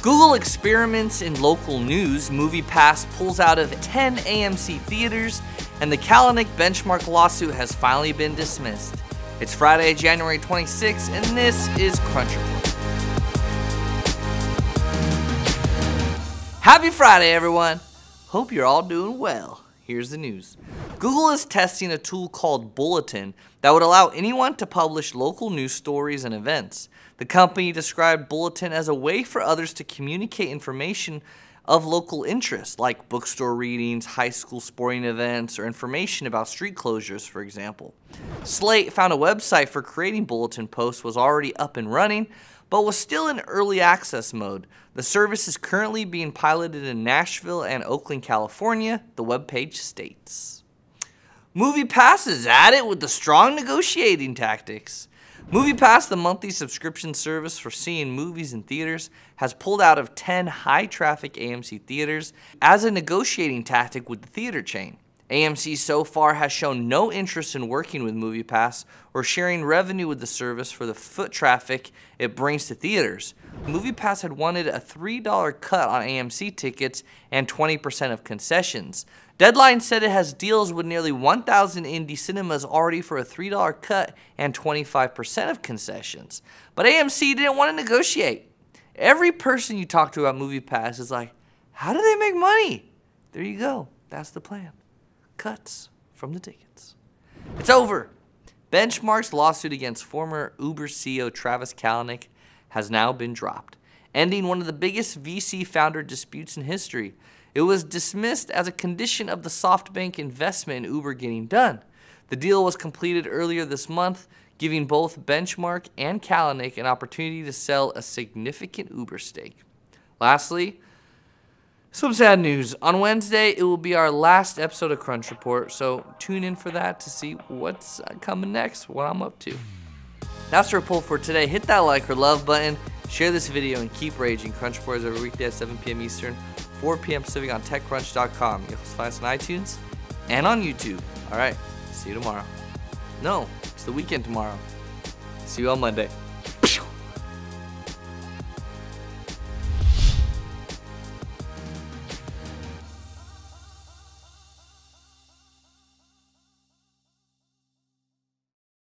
Google experiments in local news, MoviePass pulls out of 10 AMC theaters, and the Kalanick benchmark lawsuit has finally been dismissed. It's Friday, January 26th, and this is Crunch Report. Happy Friday, everyone! Hope you're all doing well. Here's the news. Google is testing a tool called Bulletin that would allow anyone to publish local news stories and events. The company described Bulletin as a way for others to communicate information of local interest, like bookstore readings, high school sporting events, or information about street closures, for example. Slate found a website for creating bulletin posts was already up and running, but was still in early access mode. The service is currently being piloted in Nashville and Oakland, California, the webpage states. MoviePass is at it with the strong negotiating tactics. MoviePass, the monthly subscription service for seeing movies in theaters, has pulled out of 10 high traffic AMC theaters as a negotiating tactic with the theater chain. AMC so far has shown no interest in working with MoviePass or sharing revenue with the service for the foot traffic it brings to theaters. MoviePass had wanted a $3 cut on AMC tickets and 20% of concessions. Deadline said it has deals with nearly 1,000 indie cinemas already for a $3 cut and 25% of concessions. But AMC didn't want to negotiate. Every person you talk to about MoviePass is like, how do they make money? There you go. That's the plan. Cuts from the tickets. It's over. Benchmark's lawsuit against former Uber CEO Travis Kalanick has now been dropped, ending one of the biggest VC founder disputes in history. It was dismissed as a condition of the SoftBank investment in Uber getting done. The deal was completed earlier this month, giving both Benchmark and Kalanick an opportunity to sell a significant Uber stake. Lastly, some sad news. On Wednesday, it will be our last episode of Crunch Report, so tune in for that to see what's uh, coming next, what I'm up to. That's our poll for today. Hit that like or love button, share this video, and keep raging. Crunch Report is every weekday at 7 p.m. Eastern. 4 p.m. Pacific on TechCrunch.com. You'll find us on iTunes and on YouTube. All right, see you tomorrow. No, it's the weekend tomorrow. See you on Monday.